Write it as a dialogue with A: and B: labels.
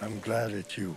A: I'm glad it's you.